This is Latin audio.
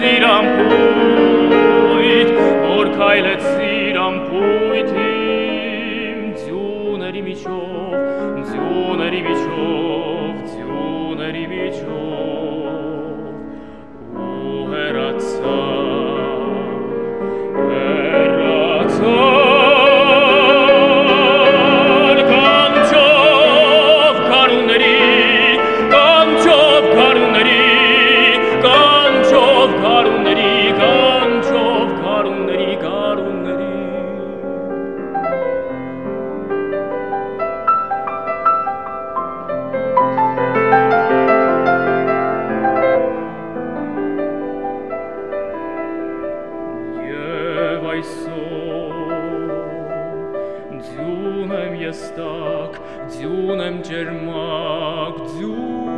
siram puit, orcailet siram puit im, dziune rimiciov, dziune rimiciov, dziune rimiciov, uherat այսօր ձյուն եմ ես տակ ձյուն եմ ջերմակ ձյուն